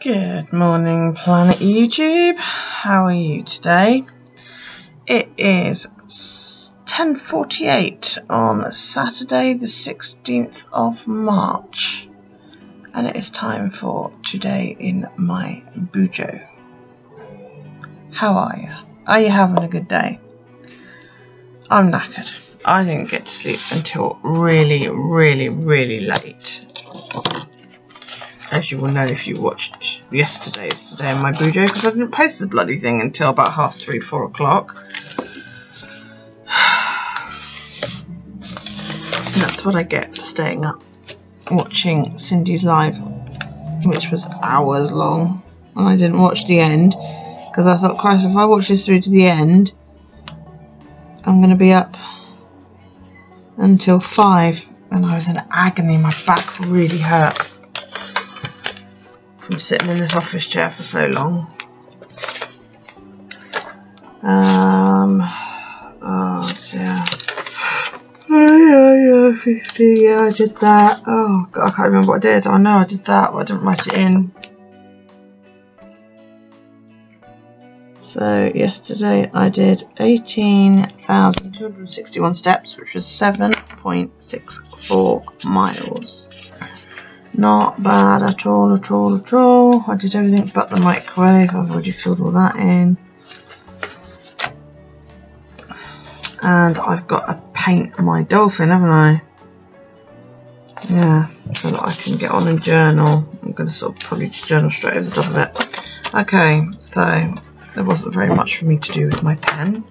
Good morning, Planet YouTube. How are you today? It is 10:48 on Saturday, the 16th of March, and it is time for today in my bujo. How are you? Are you having a good day? I'm knackered. I didn't get to sleep until really, really, really late as you will know if you watched yesterday's Today in My Bujo, because I didn't post the bloody thing until about half three, four o'clock. that's what I get for staying up watching Cindy's live, which was hours long, and I didn't watch the end because I thought, Christ, if I watch this through to the end, I'm going to be up until five, and I was in agony. My back really hurt from sitting in this office chair for so long. Um, oh dear. Oh yeah, yeah, 50, yeah, I did that. Oh, God, I can't remember what I did. I know I did that, but I didn't write it in. So, yesterday I did 18,261 steps, which was 7.64 miles. Not bad at all, at all, at all. I did everything but the microwave. I've already filled all that in. And I've got to paint my dolphin, haven't I? Yeah, so that I can get on and journal. I'm going to sort of probably just journal straight over the top of it. Okay, so there wasn't very much for me to do with my pen.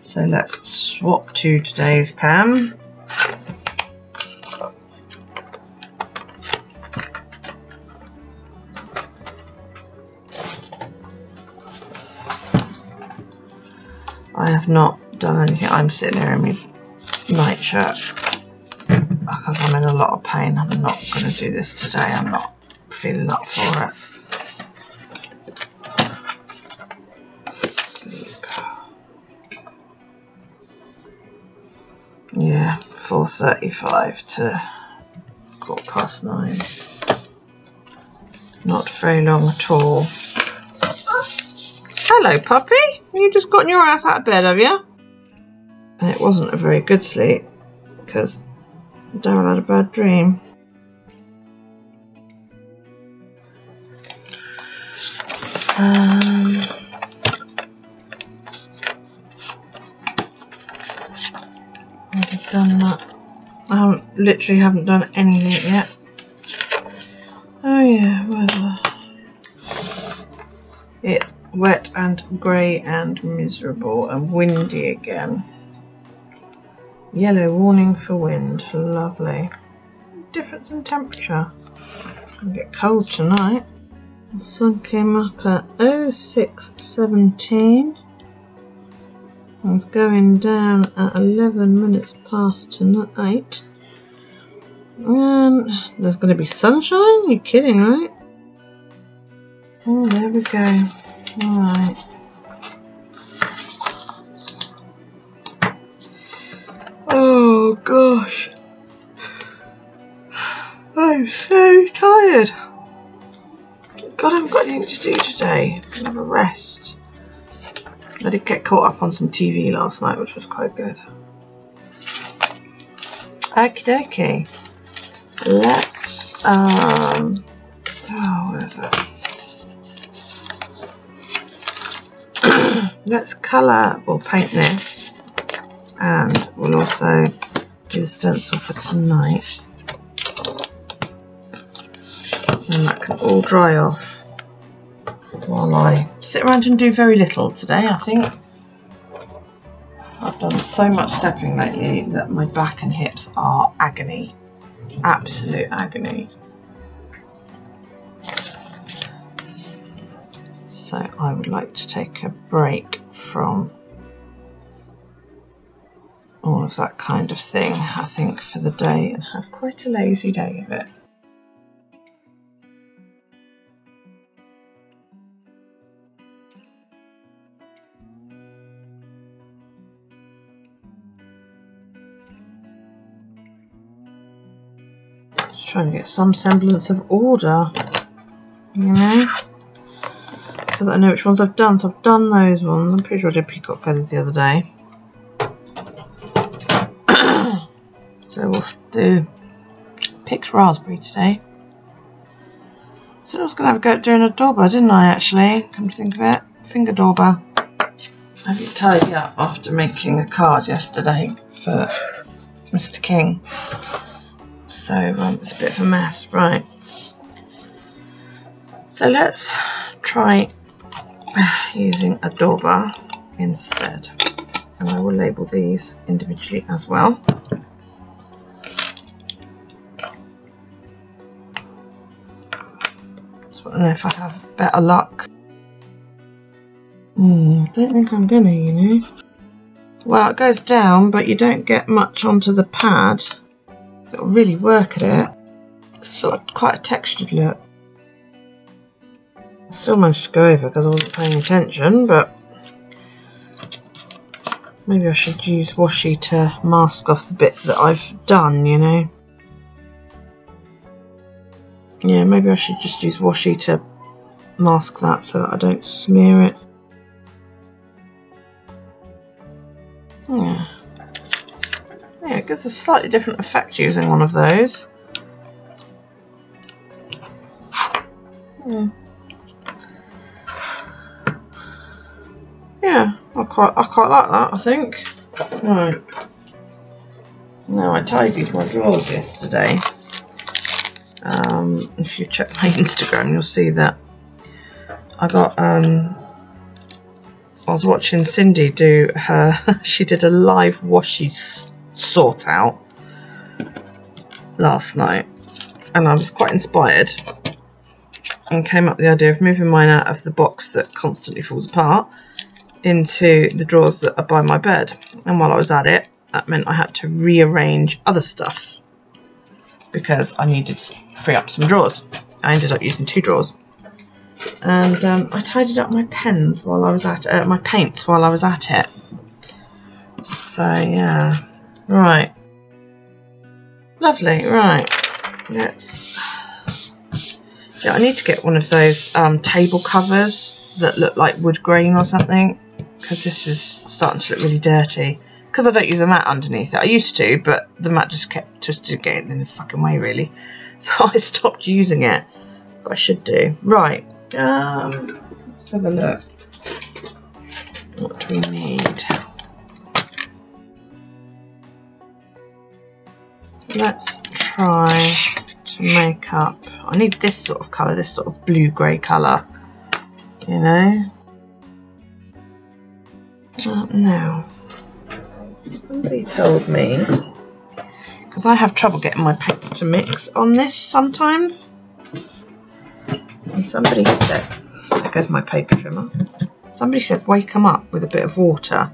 So let's swap to today's pen. Not done anything. I'm sitting here in my nightshirt because I'm in a lot of pain. I'm not going to do this today. I'm not feeling up for it. Sleep. Yeah, 4.35 to quarter past nine. Not very long at all. Hello, puppy. You just gotten your ass out of bed, have you? And it wasn't a very good sleep because Daryl had a bad dream. Um, I've done that. I haven't, literally haven't done anything yet. Oh yeah, weather. It's wet and grey and miserable and windy again. Yellow warning for wind. Lovely. Difference in temperature. Gonna get cold tonight. The sun came up at 0617. It's going down at 11 minutes past tonight. And there's going to be sunshine? You're kidding, right? Oh, there we go. Alright. Oh gosh. I'm so tired. God, I haven't got anything to do today. I can have a rest. I did get caught up on some TV last night, which was quite good. Okie dokie. Let's, um, oh, where is it? Let's colour or paint this and we'll also do the stencil for tonight. And that can all dry off while I sit around and do very little today I think. I've done so much stepping lately that my back and hips are agony. Absolute agony. So I would like to take a break from all of that kind of thing, I think, for the day and have quite a lazy day of it. Just trying to get some semblance of order you know? I know which ones I've done. So I've done those ones. I'm pretty sure I did peacock feathers the other day. so we'll do picked raspberry today. So I was going to have a go at doing a dauber, didn't I, actually? Come to think of it. Finger dauber. I didn't tidy up after making a card yesterday for Mr. King. So um, it's a bit of a mess. Right. So let's try using a dauber instead. And I will label these individually as well. So I don't know if I have better luck. Hmm, don't think I'm gonna, you know. Well, it goes down, but you don't get much onto the pad. To really work at it. It's sort of quite a textured look. Still managed to go over because I wasn't paying attention, but maybe I should use washi to mask off the bit that I've done, you know. Yeah, maybe I should just use washi to mask that so that I don't smear it. Yeah. Yeah, it gives a slightly different effect using one of those. Quite I quite like that, I think. Right. Now I tidied my drawers yesterday. Um, if you check my Instagram you'll see that I got um I was watching Cindy do her she did a live washi sort out last night and I was quite inspired and came up with the idea of moving mine out of the box that constantly falls apart into the drawers that are by my bed. And while I was at it, that meant I had to rearrange other stuff because I needed to free up some drawers. I ended up using two drawers. And um, I tidied up my pens while I was at uh, my paints while I was at it. So yeah, right, lovely. Right, let's. Yeah, I need to get one of those um, table covers that look like wood grain or something because this is starting to look really dirty. Because I don't use a mat underneath it. I used to, but the mat just kept twisted getting in the fucking way, really. So I stopped using it. But I should do. Right. Um, let's have a look. What do we need? Let's try to make up. I need this sort of colour, this sort of blue grey colour. You know? Uh, no. Somebody told me, because I have trouble getting my paints to mix on this sometimes. And somebody said, there goes my paper trimmer. Somebody said wake them up with a bit of water.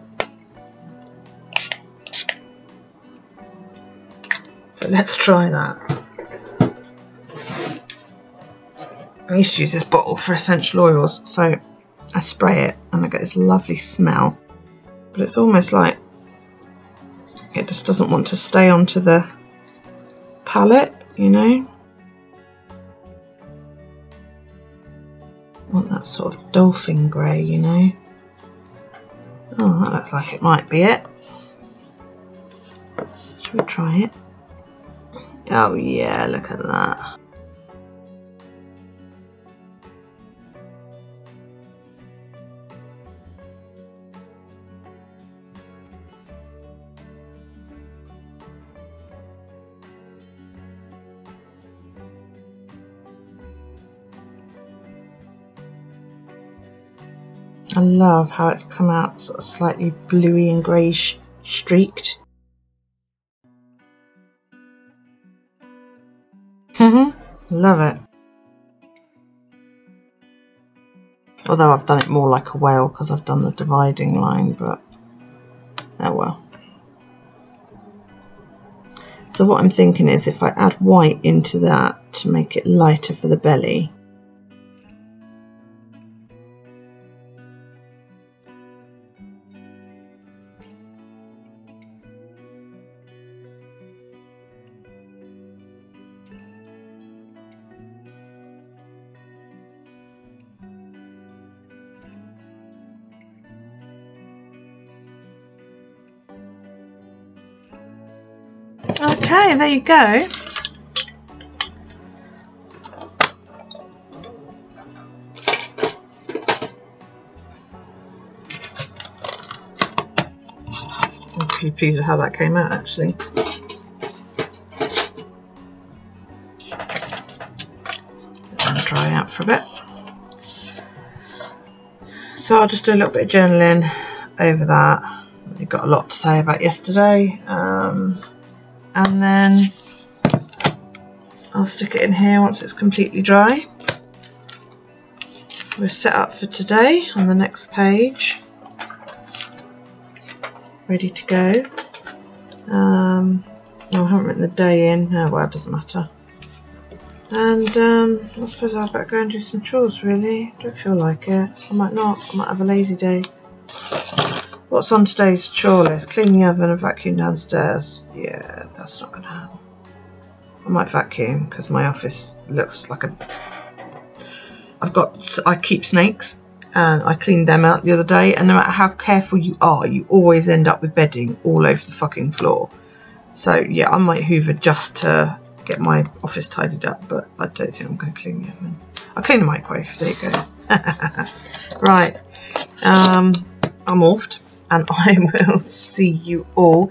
So let's try that. I used to use this bottle for essential oils, so I spray it and I get this lovely smell but it's almost like it just doesn't want to stay onto the palette, you know. want that sort of dolphin grey, you know. Oh, that looks like it might be it. Should we try it? Oh yeah, look at that. I love how it's come out sort of slightly bluey and greyish streaked. Mhm. love it. Although I've done it more like a whale because I've done the dividing line, but oh well. So what I'm thinking is if I add white into that to make it lighter for the belly, there you go. I'm pretty pleased with how that came out actually. Dry out for a bit. So I'll just do a little bit of journaling over that. We've got a lot to say about yesterday. Um, and then I'll stick it in here once it's completely dry. We're set up for today on the next page. Ready to go. Um, I haven't written the day in. Oh, well, it doesn't matter. And um, I suppose I better go and do some chores really. Don't feel like it. I might not. I might have a lazy day. What's on today's chore list? Clean the oven and vacuum downstairs. Yeah, that's not going to happen. I might vacuum because my office looks like a... I've got... I keep snakes and I cleaned them out the other day and no matter how careful you are, you always end up with bedding all over the fucking floor. So yeah, I might hoover just to get my office tidied up, but I don't think I'm going to clean the oven. I'll clean the microwave. There you go. right. Um, I'm offed, and I will see you all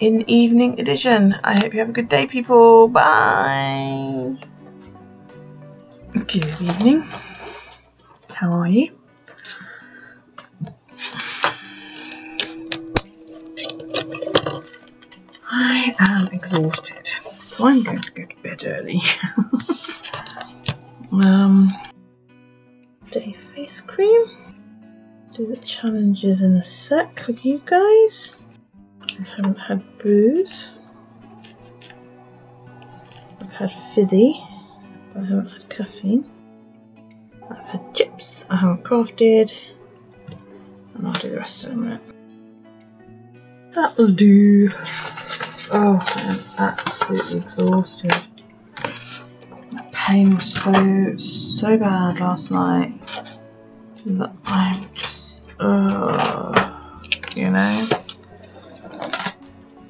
in the evening edition. I hope you have a good day, people. Bye. Good evening. How are you? I am exhausted. So I'm going to go to bed early. um, day face cream. Do the challenges in a sec with you guys. I haven't had booze. I've had fizzy, but I haven't had caffeine. I've had chips I haven't crafted, and I'll do the rest in a minute. That'll do. Oh, I'm absolutely exhausted. My pain was so, so bad last night that I'm uh, you know.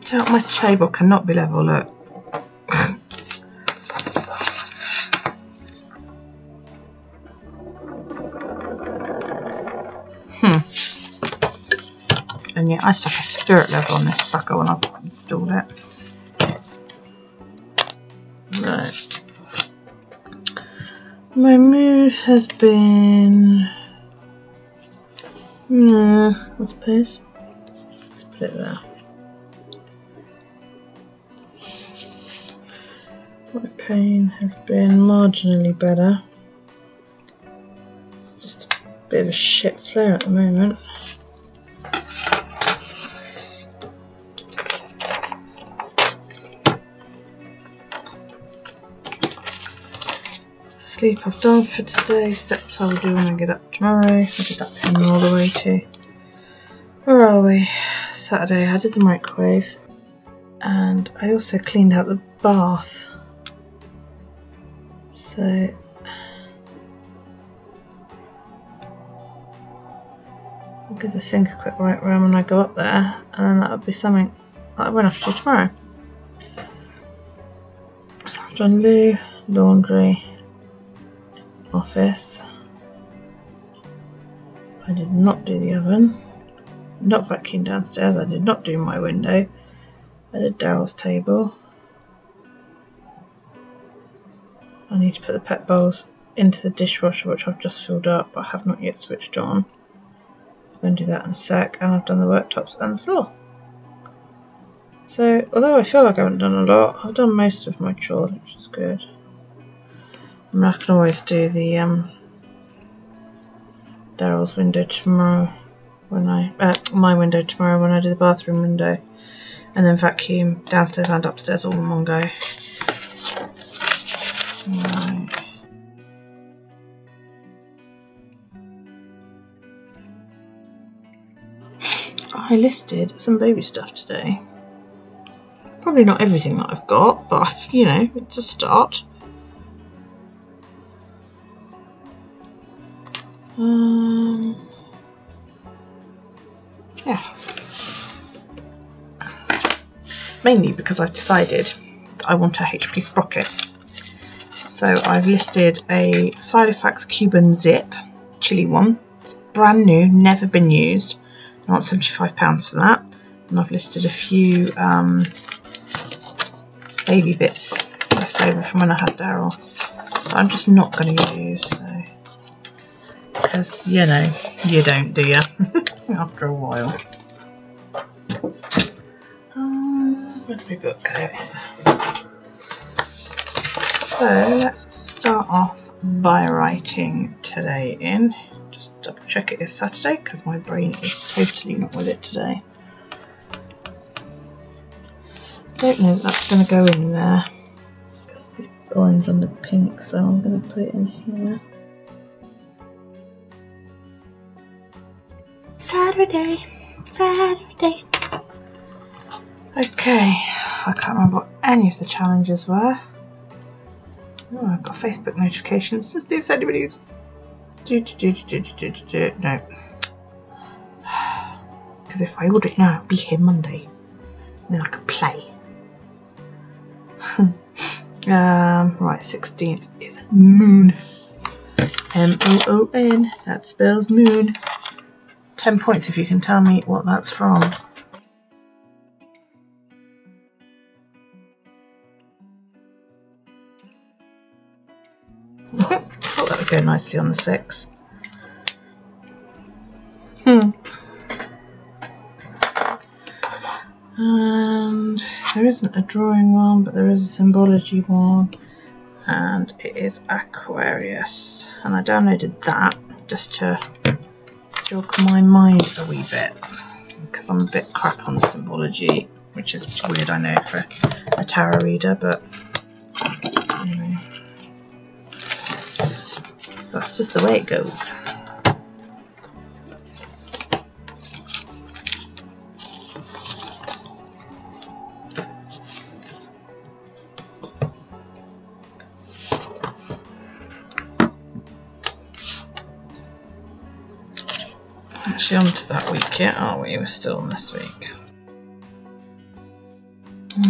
So my table cannot be level, look. hmm. And yeah, I stuck a spirit level on this sucker when I installed it. Right. My mood has been... Nah, I suppose. Let's put it there. My pain has been marginally better. It's just a bit of a shit flare at the moment. Sleep I've done for today, steps I'll do when I get up tomorrow. I did that pen all the way to, where are we? Saturday I did the microwave and I also cleaned out the bath. So I'll give the sink a quick right round when I go up there and then that'll be something that I won't have to tomorrow. I've done loo, laundry, office. I did not do the oven. Not vacuum downstairs. I did not do my window. I did Daryl's table. I need to put the pet bowls into the dishwasher, which I've just filled up, but I have not yet switched on. I'm going to do that in a sec, and I've done the worktops and the floor. So, although I feel like I haven't done a lot, I've done most of my chores, which is good. I can always do the um, Daryl's window tomorrow when I uh, my window tomorrow when I do the bathroom window, and then vacuum downstairs and upstairs all in one go. I listed some baby stuff today. Probably not everything that I've got, but you know, it's a start. Um, yeah. mainly because I've decided I want a HP sprocket. So I've listed a Filofax Cuban Zip chili one. It's brand new, never been used. I want £75 for that. And I've listed a few um, baby bits left over from when I had Daryl. I'm just not going to use. So. Because, you know, you don't, do you? After a while. Um, where's my book? So let's start off by writing today in. Just double check it is Saturday because my brain is totally not with it today. Don't know if that's going to go in there because the orange on the pink, so I'm going to put it in here. Saturday, Saturday. Okay, I can't remember what any of the challenges were. Oh, I've got Facebook notifications. Just see if anybody's. Do, do, do, do, do, do, do. No. Because if I order it now, it'll be here Monday. Then I could play. um, right, 16th is moon. M O O N. That spells moon. 10 points if you can tell me what that's from. thought that would go nicely on the six. Hmm. And there isn't a drawing one, but there is a symbology one. And it is Aquarius. And I downloaded that just to jog my mind a wee bit. Because I'm a bit crap on symbology, which is weird, I know, for a tarot reader, but. That's just the way it goes. Actually on to that week yet, are we? We're still on this week.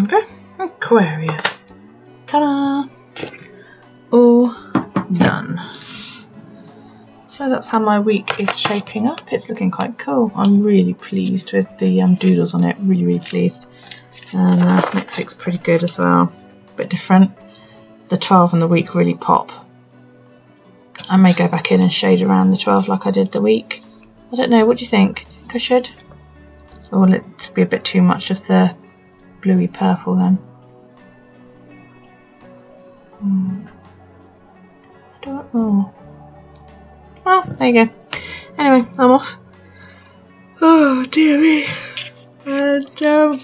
Okay, Aquarius. Ta-da! All done. So that's how my week is shaping up. It's looking quite cool. I'm really pleased with the um, doodles on it. Really, really pleased. And uh, next week's pretty good as well. A bit different. The 12 and the week really pop. I may go back in and shade around the 12 like I did the week. I don't know, what do you think? Do you think I should? Or will it be a bit too much of the bluey purple then? Hmm. I don't know. Well, there you go. Anyway, I'm off. Oh, dear me. And, um,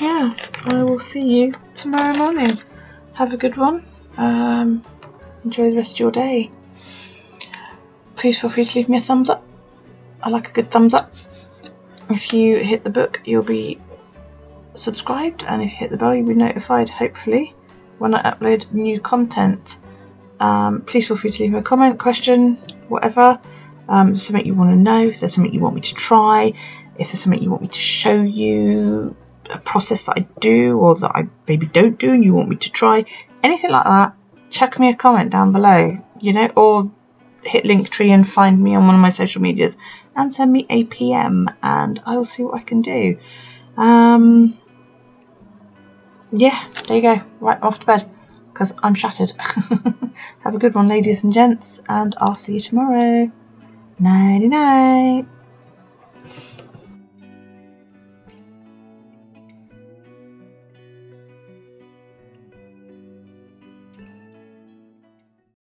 yeah, I will see you tomorrow morning. Have a good one. Um, enjoy the rest of your day. Please feel free to leave me a thumbs up. I like a good thumbs up. If you hit the book, you'll be subscribed, and if you hit the bell, you'll be notified, hopefully, when I upload new content um, please feel free to leave me a comment, question, whatever. Um, something you want to know, if there's something you want me to try, if there's something you want me to show you, a process that I do or that I maybe don't do and you want me to try, anything like that, chuck me a comment down below, you know, or hit Linktree and find me on one of my social medias and send me a PM and I will see what I can do. Um, yeah, there you go. Right, off to bed because I'm shattered. Have a good one, ladies and gents, and I'll see you tomorrow. Nighty night.